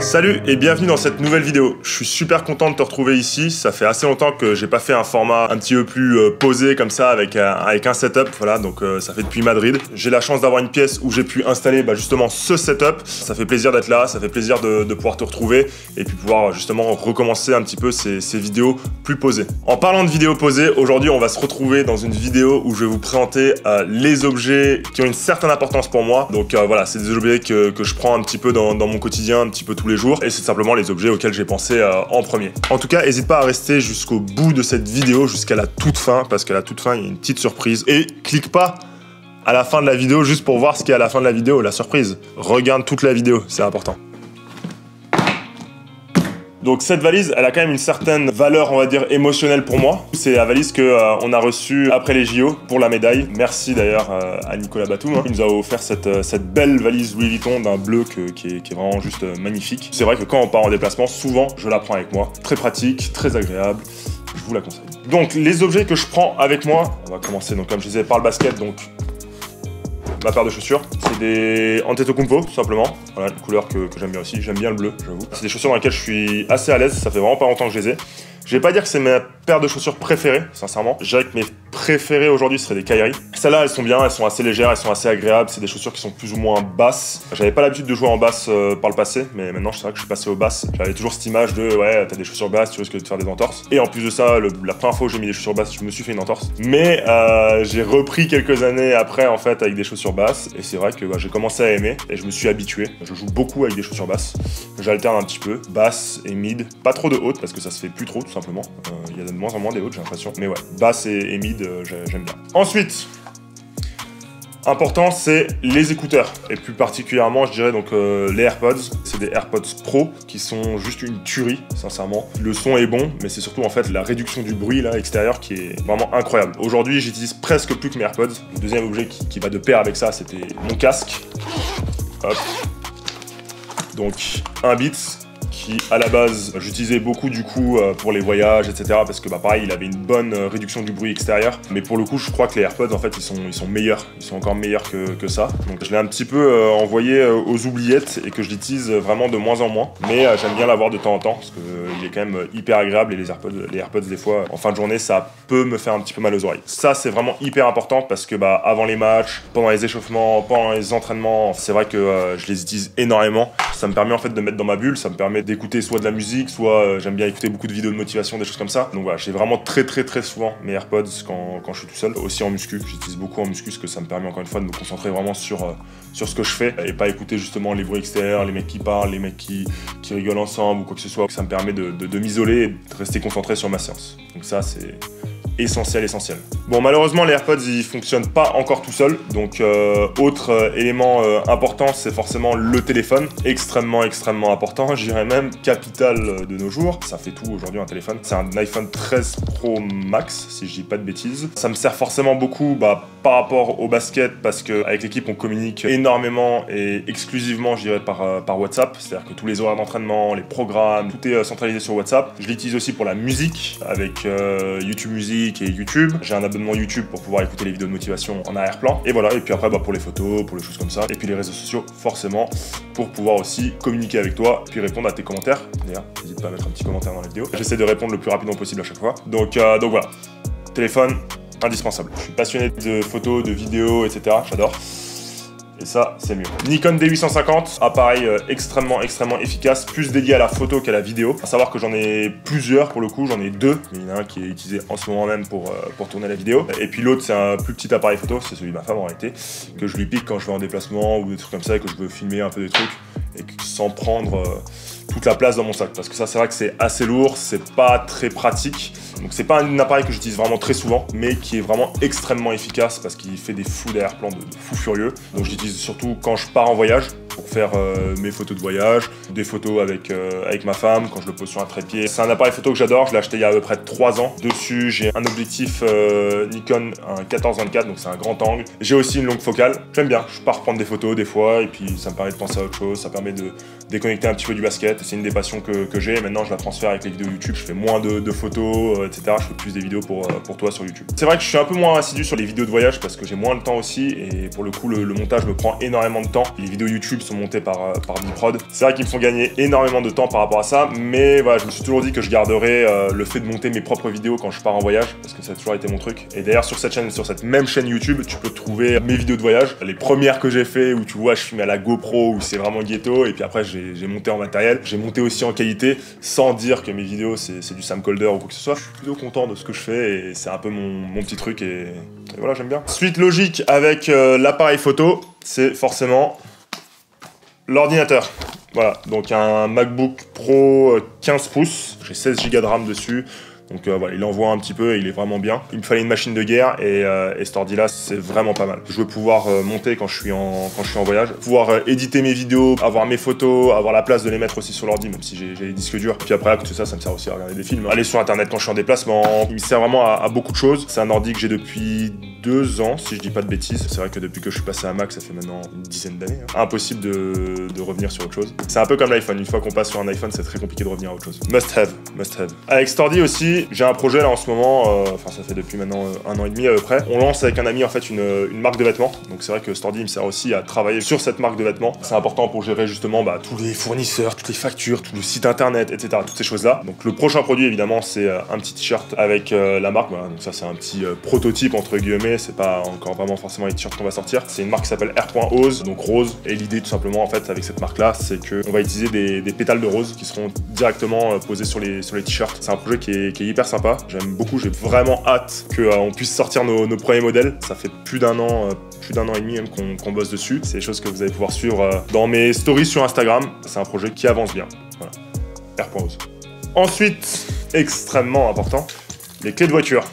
Salut et bienvenue dans cette nouvelle vidéo. Je suis super content de te retrouver ici. Ça fait assez longtemps que j'ai pas fait un format un petit peu plus euh, posé comme ça avec un, avec un setup. Voilà, donc euh, ça fait depuis Madrid. J'ai la chance d'avoir une pièce où j'ai pu installer bah, justement ce setup. Ça fait plaisir d'être là, ça fait plaisir de, pouvoir te retrouver et puis pouvoir justement recommencer un petit peu ces, vidéos plus posées. En parlant de vidéos posées, aujourd'hui on va se retrouver dans une vidéo où je vais vous présenter euh, les objets qui ont une certaine importance pour moi. Donc voilà, c'est des objets que, que, je prends un petit peu dans, mon quotidien, un petit peu tous les et c'est simplement les objets auxquels j'ai pensé euh, en premier. En tout cas, n'hésite pas à rester jusqu'au bout de cette vidéo, jusqu'à la toute fin, parce qu'à la toute fin, il y a une petite surprise. Et clique pas à la fin de la vidéo juste pour voir ce qu'il y a à la fin de la vidéo, la surprise. Regarde toute la vidéo, c'est important. Donc cette valise, elle a quand même une certaine valeur, on va dire, émotionnelle pour moi. C'est la valise que euh, on a reçue après les JO pour la médaille. Merci d'ailleurs euh, à Nicolas Batum. Hein. Il nous a offert cette, euh, cette belle valise Louis Vuitton d'un bleu que, qui, est, qui, est, vraiment juste euh, magnifique. C'est vrai que quand on part en déplacement, souvent je la prends avec moi. Très pratique, très agréable. Je vous la conseille. Donc les objets que je prends avec moi, on va commencer donc comme je disais par le basket, donc ma paire de chaussures. C'est des Antetokounmpo, tout simplement. Voilà, une couleur que, j'aime bien aussi. J'aime bien le bleu, j'avoue. C'est des chaussures dans lesquelles je suis assez à l'aise. Ça fait vraiment pas longtemps que je les ai. Je vais pas dire que c'est ma paire de chaussures préférée, sincèrement. Je dirais que mes préférées aujourd'hui seraient des Kyrie. Celles-là, elles sont bien, elles sont assez légères, elles sont assez agréables. C'est des chaussures qui sont plus ou moins basses. J'avais pas l'habitude de jouer en basse euh, par le passé, mais maintenant, c'est vrai que je suis passé aux basses. J'avais toujours cette image de ouais, t'as des chaussures basses, tu risques de te faire des entorses. Et en plus de ça, la première fois où j'ai mis des chaussures basses, je me suis fait une entorse. Mais euh, j'ai repris quelques années après, en fait, avec des chaussures basses. Et c'est vrai que j'ai commencé à aimer et je me suis habitué. Je joue beaucoup avec des chaussures basses. J'alterne un petit peu, basse et mid. Pas trop de hautes parce que ça se fait plus trop, tout simplement. Il euh, y a de moins en moins des hautes, j'ai l'impression. Mais ouais, basse et, et mid, euh, j'aime bien. Ensuite, important, c'est les écouteurs. Et plus particulièrement, je dirais donc euh, les AirPods. C'est des AirPods Pro qui sont juste une tuerie, sincèrement. Le son est bon, mais c'est surtout en fait la réduction du bruit là extérieur qui est vraiment incroyable. Aujourd'hui, j'utilise presque plus que mes AirPods. Le deuxième objet qui, va de pair avec ça, c'était mon casque. Donc un Beats qui à la base j'utilisais beaucoup du coup euh, pour les voyages etc parce que bah pareil il avait une bonne euh, réduction du bruit extérieur. Mais pour le coup je crois que les AirPods en fait ils sont, meilleurs. Ils sont encore meilleurs que, que ça. Donc je l'ai un petit peu euh, envoyé aux oubliettes et que je l'utilise vraiment de moins en moins. Mais j'aime bien l'avoir de temps en temps parce que il est quand même hyper agréable et les AirPods, les AirPods des fois en fin de journée ça peut me faire un petit peu mal aux oreilles. Ça c'est vraiment hyper important parce que bah avant les matchs pendant les échauffements pendant les entraînements c'est vrai que je les utilise énormément. Ça me permet en fait de mettre dans ma bulle. Ça me permet d'écouter soit de la musique, soit euh, j'aime bien écouter beaucoup de vidéos de motivation, des choses comme ça. Donc voilà, j'ai vraiment très très très souvent mes AirPods quand, je suis tout seul. Aussi en muscu, j'utilise beaucoup en muscu parce que ça me permet encore une fois de me concentrer vraiment sur, euh, sur ce que je fais et pas écouter justement les bruits extérieurs, les mecs qui parlent, les mecs qui, qui rigolent ensemble ou quoi que ce soit. Ça me permet de, de, de m'isoler et de rester concentré sur ma séance. Donc ça c'est essentiel, essentiel. Bon, malheureusement, les AirPods, ils fonctionnent pas encore tout seuls. Donc, euh, autre euh, élément euh, important, c'est forcément le téléphone. Extrêmement, extrêmement important. Je dirais même capital de nos jours. Ça fait tout aujourd'hui, un téléphone. C'est un iPhone 13 Pro Max, si je dis pas de bêtises. Ça me sert forcément beaucoup bah, par rapport au basket, parce qu'avec l'équipe, on communique énormément et exclusivement, je dirais, par, par WhatsApp. C'est-à-dire que tous les horaires d'entraînement, les programmes, tout est centralisé sur WhatsApp. Je l'utilise aussi pour la musique, avec YouTube Music et YouTube. J'ai un abonnement YouTube pour pouvoir écouter les vidéos de motivation en arrière-plan. Et voilà, et puis après bah, pour les photos, pour les choses comme ça. Et puis les réseaux sociaux, forcément, pour pouvoir aussi communiquer avec toi, puis répondre à tes commentaires. D'ailleurs, n'hésite pas à mettre un petit commentaire dans la vidéo. J'essaie de répondre le plus rapidement possible à chaque fois. Donc, euh, donc voilà, téléphone, indispensable. Je suis passionné de photos, de vidéos, etc. J'adore. Et ça, c'est mieux. Nikon D850, appareil euh, extrêmement, extrêmement efficace, plus dédié à la photo qu'à la vidéo. À savoir que j'en ai plusieurs pour le coup, j'en ai deux. Il y en a un qui est utilisé en ce moment même pour, euh, pour tourner la vidéo. Et puis l'autre, c'est un plus petit appareil photo, c'est celui de ma femme en réalité, que je lui pique quand je vais en déplacement ou des trucs comme ça et que je veux filmer un peu des trucs et sans prendre euh, toute la place dans mon sac. Parce que ça, c'est vrai que c'est assez lourd, c'est pas très pratique. Donc c'est pas un appareil que j'utilise vraiment très souvent, mais qui est vraiment extrêmement efficace parce qu'il fait des fous d'arrière-plan de, de fou furieux. Donc je l'utilise surtout quand je pars en voyage pour faire euh, mes photos de voyage, des photos avec, euh, avec ma femme quand je le pose sur un trépied. C'est un appareil photo que j'adore, je l'ai acheté il y a à peu près 3 ans. Dessus, j'ai un objectif euh, Nikon, un 14-24, donc c'est un grand angle. J'ai aussi une longue focale. J'aime bien, je pars prendre des photos des fois et puis ça me permet de penser à autre chose, ça permet de déconnecter un petit peu du basket. C'est une des passions que, que j'ai. Maintenant, je la transfère avec les vidéos YouTube. Je fais moins de, photos, etc. Je fais plus des vidéos pour, pour toi sur YouTube. C'est vrai que je suis un peu moins assidu sur les vidéos de voyage parce que j'ai moins de temps aussi et pour le coup, le, le montage me prend énormément de temps. Les vidéos YouTube, Sont montés par, euh, par Biprod. C'est vrai qu'ils me font gagner énormément de temps par rapport à ça, mais voilà, je me suis toujours dit que je garderais euh, le fait de monter mes propres vidéos quand je pars en voyage, parce que ça a toujours été mon truc. Et d'ailleurs, sur cette chaîne, sur cette même chaîne YouTube, tu peux trouver mes vidéos de voyage. Les premières que j'ai fait où tu vois, je filme à la GoPro, où c'est vraiment ghetto, et puis après, j'ai monté en matériel. J'ai monté aussi en qualité, sans dire que mes vidéos, c'est du Sam Colder ou quoi que ce soit. Je suis plutôt content de ce que je fais, et c'est un peu mon, mon petit truc, et, voilà, j'aime bien. Suite logique avec euh, l'appareil photo, c'est forcément l'ordinateur. Voilà, donc un MacBook Pro 15 euh, pouces, j'ai 16 Go de RAM dessus, donc euh, voilà, il envoie un petit peu et il est vraiment bien. Il me fallait une machine de guerre et, euh, et cet ordi là c'est vraiment pas mal. Je veux pouvoir euh, monter quand je suis en quand je suis en voyage, pouvoir éditer mes vidéos, avoir mes photos, avoir la place de les mettre aussi sur l'ordi même si j'ai les disques durs. Puis après tout ça ça me sert aussi à regarder des films. Aller sur internet quand je suis en déplacement, il me sert vraiment à, beaucoup de choses. C'est un ordi que j'ai depuis deux ans si je dis pas de bêtises. C'est vrai que depuis que je suis passé à Mac ça fait maintenant une dizaine d'années. Hein. Impossible de, de, revenir sur autre chose. C'est un peu comme l'iPhone. Une fois qu'on passe sur un iPhone c'est très compliqué de revenir à autre chose. Must have, must have. Avec cet ordi aussi j'ai un projet là en ce moment, euh, enfin ça fait depuis maintenant euh, un an et demi à peu près. On lance avec un ami en fait une, une marque de vêtements. Donc c'est vrai que Stordy me sert aussi à travailler sur cette marque de vêtements. C'est important pour gérer justement bah, tous les fournisseurs, toutes les factures, tout le site internet, etc. Toutes ces choses-là. Donc le prochain produit évidemment c'est euh, un petit t-shirt avec la marque. Voilà, donc ça c'est un petit prototype entre guillemets. C'est pas encore vraiment forcément les t-shirts qu'on va sortir. C'est une marque qui s'appelle R.Ose, donc rose. Et l'idée tout simplement en fait avec cette marque là, c'est qu'on va utiliser des, des, pétales de rose qui seront directement posés sur les, sur les t-shirts. C'est un projet qui est, qui est hyper sympa. J'aime beaucoup, j'ai vraiment hâte qu'on euh, puisse sortir nos, premiers modèles. Ça fait plus d'un an, euh, plus d'un an et demi même qu'on bosse dessus. C'est des choses que vous allez pouvoir suivre euh, dans mes stories sur Instagram. C'est un projet qui avance bien. Voilà. Ensuite, extrêmement important, les clés de voiture.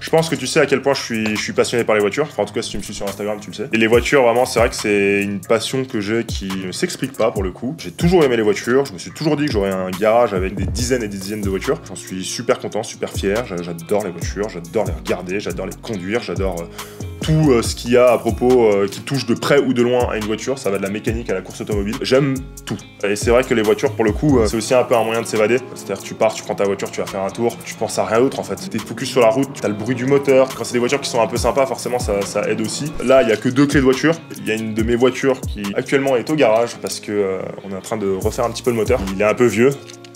Je pense que tu sais à quel point je suis, passionné par les voitures. Enfin, en tout cas, si tu me suis sur Instagram, tu le sais. Et les voitures, vraiment, c'est vrai que c'est une passion que j'ai qui ne s'explique pas pour le coup. J'ai toujours aimé les voitures. Je me suis toujours dit que j'aurais un garage avec des dizaines et des dizaines de voitures. J'en suis super content, super fier. J'adore les voitures, j'adore les regarder, j'adore les conduire, j'adore euh, tout euh, ce qu'il y a à propos euh, qui touche de près ou de loin à une voiture. Ça va de la mécanique à la course automobile. J'aime tout. Et c'est vrai que les voitures, pour le coup, euh, c'est aussi un peu un moyen de s'évader. C'est-à-dire tu pars, tu prends ta voiture, tu vas faire un tour, tu penses à rien d'autre en fait. T'es focus sur la route, t'as le bruit du moteur. Quand c'est des voitures qui sont un peu sympas, forcément ça, aide aussi. Là, il y a que deux clés de voiture. Il y a une de mes voitures qui actuellement est au garage parce que on est en train de refaire un petit peu le moteur. Il est un peu vieux.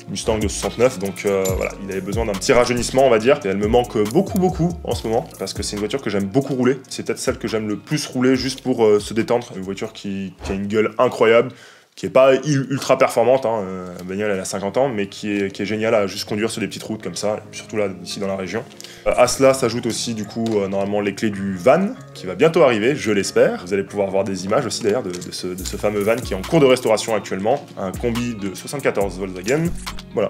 Mustang de 69, donc euh, voilà, il avait besoin d'un petit rajeunissement, on va dire. Et elle me manque beaucoup, beaucoup en ce moment, parce que c'est une voiture que j'aime beaucoup rouler. C'est peut-être celle que j'aime le plus rouler juste pour euh, se détendre. Une voiture qui, qui, a une gueule incroyable, qui est pas ultra performante, hein, euh, la bagnole elle a 50 ans, mais qui est, qui est géniale à juste conduire sur des petites routes comme ça, surtout là ici dans la région. Euh, à cela s'ajoute aussi du coup euh, normalement les clés du van qui va bientôt arriver, je l'espère. Vous allez pouvoir voir des images aussi d'ailleurs de, de, ce, de, ce, fameux van qui est en cours de restauration actuellement, un combi de 74 Volkswagen. Voilà,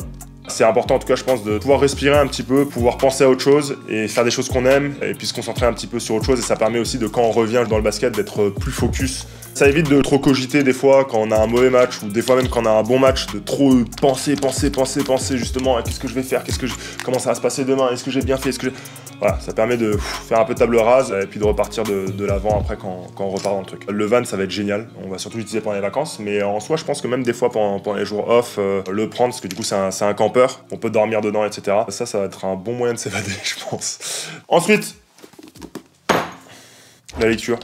c'est important en tout cas je pense de pouvoir respirer un petit peu, pouvoir penser à autre chose et faire des choses qu'on aime et puis se concentrer un petit peu sur autre chose et ça permet aussi de quand on revient dans le basket d'être plus focus. Ça évite de trop cogiter des fois quand on a un mauvais match ou des fois même quand on a un bon match de trop penser, penser, penser, penser justement à qu'est-ce que je vais faire, qu'est-ce que comment ça va se passer demain, est-ce que j'ai bien fait, est-ce que voilà, ça permet de faire un peu table rase et puis de repartir de, l'avant après quand, on repart dans le truc. Le van, ça va être génial. On va surtout l'utiliser pendant les vacances, mais en soi, je pense que même des fois pendant, pendant les jours off, euh, le prendre, parce que du coup, c'est un, un, campeur, on peut dormir dedans, etc. Ça, ça va être un bon moyen de s'évader, je pense. Ensuite, la lecture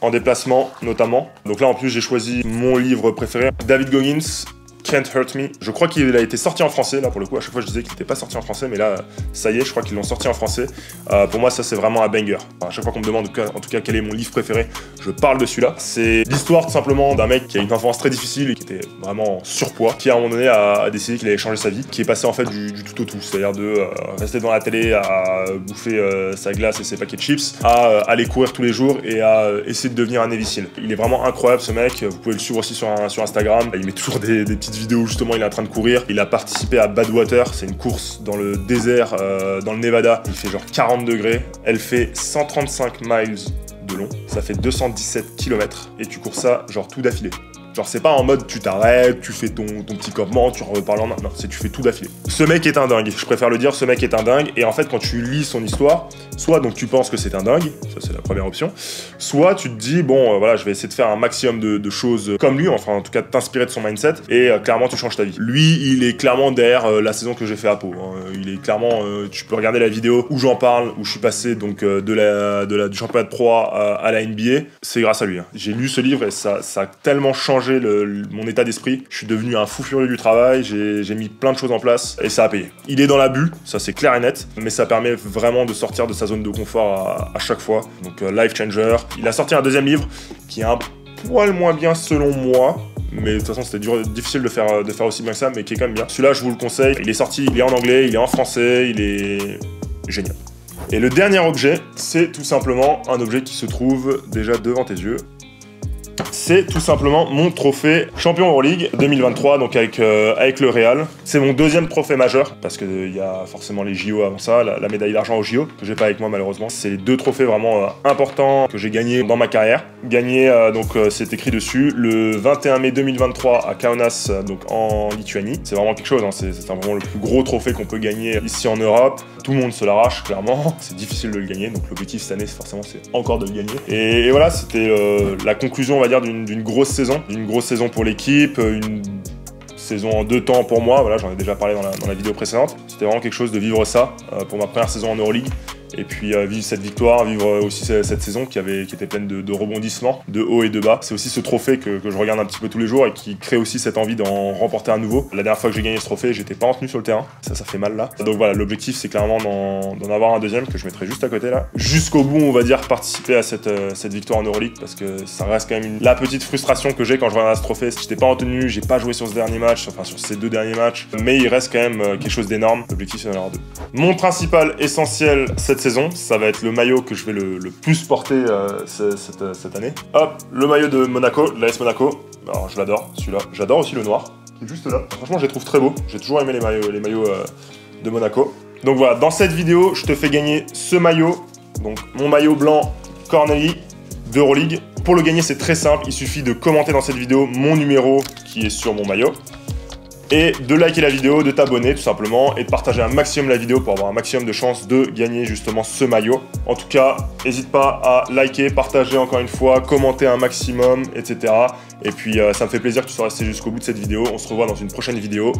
en déplacement notamment. Donc là en plus j'ai choisi mon livre préféré, David Goggins, Can't Hurt Me. Je crois qu'il a été sorti en français, là pour le coup. À chaque fois, je disais qu'il n'était pas sorti en français, mais là, ça y est, je crois qu'ils l'ont sorti en français. Euh, pour moi, ça, c'est vraiment un banger. à chaque fois qu'on me demande, en tout cas, quel est mon livre préféré, je parle de celui-là. C'est l'histoire tout simplement d'un mec qui a une enfance très difficile et qui était vraiment surpoids, qui à un moment donné a, décidé qu'il allait changer sa vie, qui est passé en fait du, tout au tout, c'est-à-dire de euh, rester dans la télé à bouffer euh, sa glace et ses paquets de chips, à aller courir tous les jours et à essayer de devenir un Navy Il est vraiment incroyable ce mec. Vous pouvez le suivre aussi sur, sur Instagram. Il met toujours des, des vidéo justement il est en train de courir. Il a participé à Badwater, c'est une course dans le désert, euh, dans le Nevada. Il fait genre 40 degrés. Elle fait 135 miles de long. Ça fait 217 km et tu cours ça genre tout d'affilée. Genre, c'est pas en mode tu t'arrêtes, tu fais ton, ton petit campement, tu reparles en main. Non, c'est tu fais tout d'affilée. Ce mec est un dingue. Je préfère le dire, ce mec est un dingue. Et en fait, quand tu lis son histoire, soit donc tu penses que c'est un dingue, ça c'est la première option, soit tu te dis, bon, euh, voilà, je vais essayer de faire un maximum de, choses comme lui, enfin en tout cas t'inspirer de son mindset, et euh, clairement tu changes ta vie. Lui, il est clairement derrière euh, la saison que j'ai fait à Pau. Hein. Il est clairement, tu peux regarder la vidéo où j'en parle, où je suis passé donc de la, de la, du championnat de Pro à, la NBA, c'est grâce à lui. Hein. J'ai lu ce livre et ça, ça a tellement changé mon état d'esprit. Je suis devenu un fou furieux du travail, j'ai mis plein de choses en place et ça a payé. Il est dans la bulle, ça c'est clair et net, mais ça permet vraiment de sortir de sa zone de confort à, chaque fois. Donc euh, Life Changer. Il a sorti un deuxième livre qui est un poil moins bien selon moi, mais de toute façon c'était difficile de faire, de faire aussi bien que ça, mais qui est quand même bien. Celui-là, je vous le conseille. Il est sorti, il est en anglais, il est en français, il est génial. Et le dernier objet, c'est tout simplement un objet qui se trouve déjà devant tes yeux c'est tout simplement mon trophée champion Euroleague 2023, donc avec, euh, avec le Real. C'est mon deuxième trophée majeur, parce qu'il y a forcément les JO avant ça, la, médaille d'argent aux JO, que j'ai pas avec moi malheureusement. C'est deux trophées vraiment euh, importants que j'ai gagnés dans ma carrière. Gagné, euh, donc c'est écrit dessus, le 21 mai 2023 à Kaunas, donc en Lituanie. C'est vraiment quelque chose, hein. c'est vraiment le plus gros trophée qu'on peut gagner ici en Europe. Tout le monde se l'arrache, clairement. C'est difficile de le gagner, donc l'objectif cette année, forcément, c'est encore de le gagner. Et, voilà, c'était la conclusion, on va dire, d'une grosse saison. Une grosse saison pour l'équipe, une saison en deux temps pour moi, voilà, j'en ai déjà parlé dans la, dans la vidéo précédente. C'était vraiment quelque chose de vivre ça euh, pour ma première saison en Euroleague et puis euh, vivre cette victoire, vivre euh, aussi cette saison qui, avait, qui était pleine de, rebondissements, de haut et de bas. C'est aussi ce trophée que, je regarde un petit peu tous les jours et qui crée aussi cette envie d'en remporter un nouveau. La dernière fois que j'ai gagné ce trophée, j'étais pas en tenue sur le terrain, ça, ça fait mal là. Donc voilà, l'objectif c'est clairement d'en avoir un deuxième que je mettrai juste à côté là. Jusqu'au bout, on va dire, participer à cette, euh, cette victoire en Euroleague parce que ça reste quand même la petite frustration que j'ai quand je regarde ce trophée. J'étais pas en tenue, j'ai pas joué sur ce dernier match, enfin sur ces deux derniers matchs, mais il reste quand même quelque chose d'énorme. L'objectif c'est d'en avoir deux. Mon principal essentiel cette saison, ça va être le maillot que je vais le, plus porter euh, cette, année. Hop, le maillot de Monaco, l'AS Monaco. Alors je l'adore, celui-là. J'adore aussi le noir, juste là. Franchement, je les trouve très beaux. J'ai toujours aimé les maillots, les maillots euh, de Monaco. Donc voilà, dans cette vidéo, je te fais gagner ce maillot. Donc mon maillot blanc Corneli d'Euroleague. Pour le gagner, c'est très simple. Il suffit de commenter dans cette vidéo mon numéro qui est sur mon maillot et de liker la vidéo, de t'abonner tout simplement et de partager un maximum la vidéo pour avoir un maximum de chances de gagner justement ce maillot. En tout cas, n'hésite pas à liker, partager encore une fois, commenter un maximum, etc. Et puis euh, ça me fait plaisir que tu sois resté jusqu'au bout de cette vidéo. On se revoit dans une prochaine vidéo.